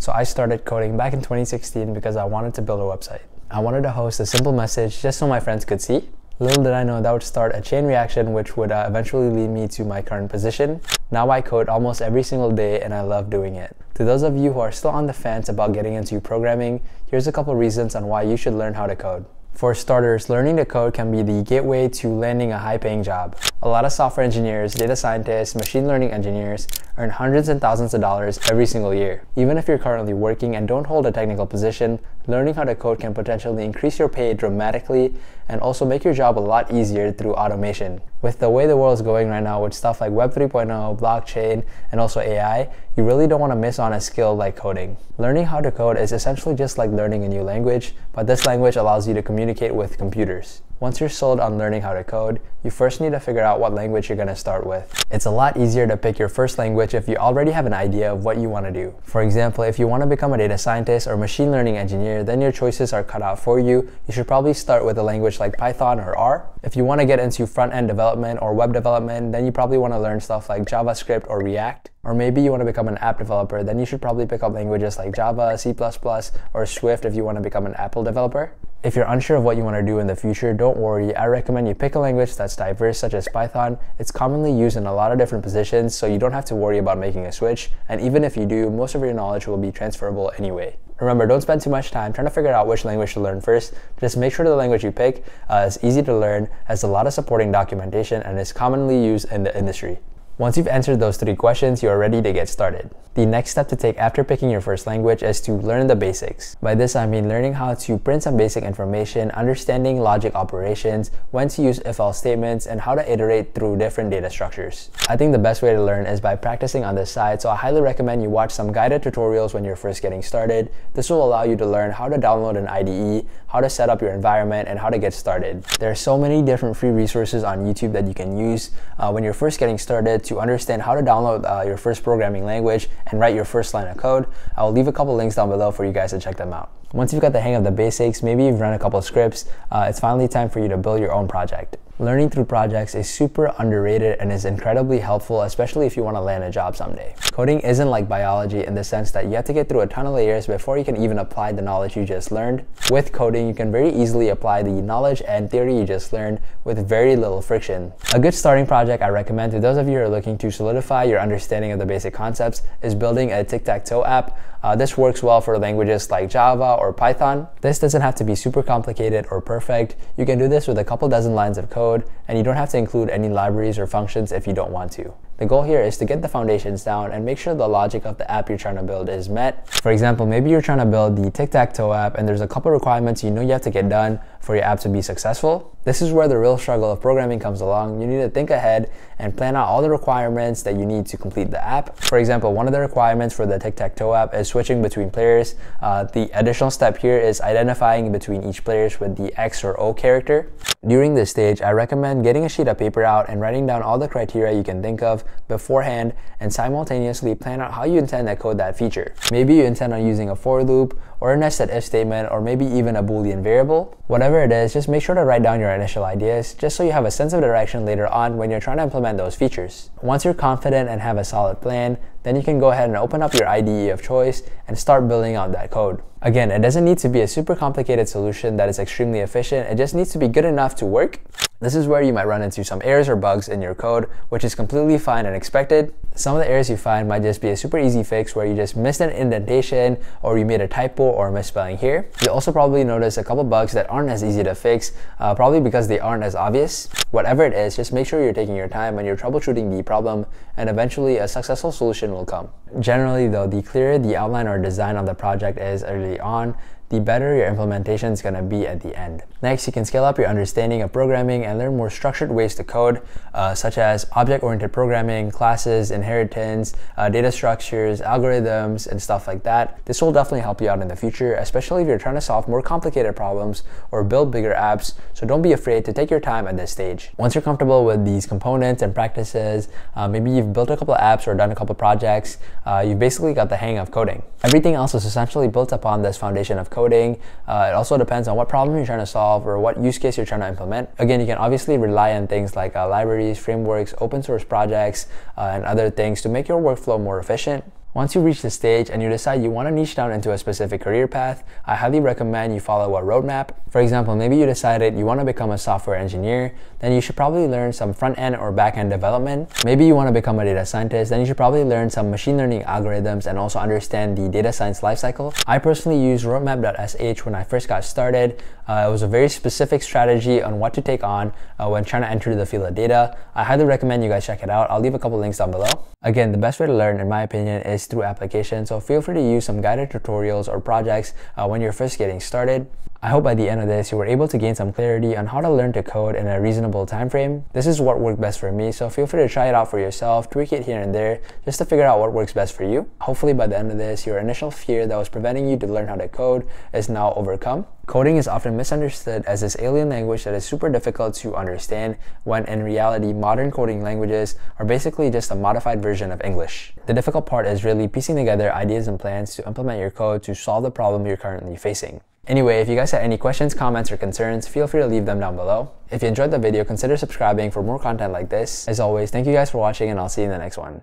So I started coding back in 2016 because I wanted to build a website. I wanted to host a simple message just so my friends could see. Little did I know that would start a chain reaction which would uh, eventually lead me to my current position. Now I code almost every single day and I love doing it. To those of you who are still on the fence about getting into programming, here's a couple reasons on why you should learn how to code. For starters, learning to code can be the gateway to landing a high paying job. A lot of software engineers, data scientists, machine learning engineers earn hundreds and thousands of dollars every single year. Even if you're currently working and don't hold a technical position, learning how to code can potentially increase your pay dramatically and also make your job a lot easier through automation. With the way the world is going right now with stuff like Web 3.0, blockchain, and also AI, you really don't want to miss on a skill like coding. Learning how to code is essentially just like learning a new language, but this language allows you to communicate with computers. Once you're sold on learning how to code, you first need to figure out what language you're going to start with. It's a lot easier to pick your first language if you already have an idea of what you want to do. For example, if you want to become a data scientist or machine learning engineer, then your choices are cut out for you. You should probably start with a language like Python or R. If you want to get into front-end development or web development, then you probably want to learn stuff like JavaScript or React. Or maybe you want to become an app developer, then you should probably pick up languages like Java, C++, or Swift if you want to become an Apple developer. If you're unsure of what you want to do in the future, don't worry. I recommend you pick a language that's diverse, such as Python. It's commonly used in a lot of different positions, so you don't have to worry about making a switch. And even if you do, most of your knowledge will be transferable anyway. Remember, don't spend too much time trying to figure out which language to learn first. Just make sure the language you pick uh, is easy to learn, has a lot of supporting documentation, and is commonly used in the industry. Once you've answered those three questions, you are ready to get started. The next step to take after picking your first language is to learn the basics. By this I mean learning how to print some basic information, understanding logic operations, when to use if-else statements, and how to iterate through different data structures. I think the best way to learn is by practicing on this side, so I highly recommend you watch some guided tutorials when you're first getting started. This will allow you to learn how to download an IDE, how to set up your environment, and how to get started. There are so many different free resources on YouTube that you can use uh, when you're first getting started to understand how to download uh, your first programming language and write your first line of code. I will leave a couple links down below for you guys to check them out. Once you've got the hang of the basics, maybe you've run a couple scripts, uh, it's finally time for you to build your own project. Learning through projects is super underrated and is incredibly helpful, especially if you want to land a job someday. Coding isn't like biology in the sense that you have to get through a ton of layers before you can even apply the knowledge you just learned. With coding, you can very easily apply the knowledge and theory you just learned with very little friction. A good starting project I recommend to those of you who are looking to solidify your understanding of the basic concepts is building a tic-tac-toe app. Uh, this works well for languages like Java or Python. This doesn't have to be super complicated or perfect. You can do this with a couple dozen lines of code code, and you don't have to include any libraries or functions if you don't want to. The goal here is to get the foundations down and make sure the logic of the app you're trying to build is met. For example, maybe you're trying to build the tic-tac-toe app and there's a couple requirements you know you have to get done for your app to be successful. This is where the real struggle of programming comes along. You need to think ahead and plan out all the requirements that you need to complete the app. For example, one of the requirements for the tic-tac-toe app is switching between players. Uh, the additional step here is identifying between each players with the X or O character. During this stage, I recommend getting a sheet of paper out and writing down all the criteria you can think of beforehand and simultaneously plan out how you intend to code that feature. Maybe you intend on using a for loop or a nested if statement or maybe even a boolean variable. Whatever it is, just make sure to write down your initial ideas just so you have a sense of direction later on when you're trying to implement those features. Once you're confident and have a solid plan, then you can go ahead and open up your IDE of choice and start building out that code. Again, it doesn't need to be a super complicated solution that is extremely efficient, it just needs to be good enough to work this is where you might run into some errors or bugs in your code, which is completely fine and expected. Some of the errors you find might just be a super easy fix where you just missed an indentation or you made a typo or a misspelling here. You'll also probably notice a couple bugs that aren't as easy to fix, uh, probably because they aren't as obvious. Whatever it is, just make sure you're taking your time when you're troubleshooting the problem and eventually a successful solution will come. Generally though, the clearer the outline or design of the project is early on, the better your implementation is going to be at the end. Next, you can scale up your understanding of programming and learn more structured ways to code, uh, such as object-oriented programming, classes, inheritance, uh, data structures, algorithms, and stuff like that. This will definitely help you out in the future, especially if you're trying to solve more complicated problems or build bigger apps, so don't be afraid to take your time at this stage. Once you're comfortable with these components and practices, uh, maybe you've built a couple apps or done a couple projects, uh, you've basically got the hang of coding. Everything else is essentially built upon this foundation of coding coding. Uh, it also depends on what problem you're trying to solve or what use case you're trying to implement. Again, you can obviously rely on things like uh, libraries, frameworks, open source projects, uh, and other things to make your workflow more efficient. Once you reach the stage and you decide you want to niche down into a specific career path, I highly recommend you follow a roadmap. For example, maybe you decided you want to become a software engineer, then you should probably learn some front end or back end development. Maybe you want to become a data scientist, then you should probably learn some machine learning algorithms and also understand the data science lifecycle. I personally used roadmap.sh when I first got started. Uh, it was a very specific strategy on what to take on uh, when trying to enter the field of data. I highly recommend you guys check it out. I'll leave a couple links down below. Again, the best way to learn, in my opinion, is through application. So feel free to use some guided tutorials or projects uh, when you're first getting started. I hope by the end of this, you were able to gain some clarity on how to learn to code in a reasonable time frame. This is what worked best for me, so feel free to try it out for yourself, tweak it here and there, just to figure out what works best for you. Hopefully by the end of this, your initial fear that was preventing you to learn how to code is now overcome. Coding is often misunderstood as this alien language that is super difficult to understand, when in reality, modern coding languages are basically just a modified version of English. The difficult part is really piecing together ideas and plans to implement your code to solve the problem you're currently facing. Anyway, if you guys have any questions, comments, or concerns, feel free to leave them down below. If you enjoyed the video, consider subscribing for more content like this. As always, thank you guys for watching and I'll see you in the next one.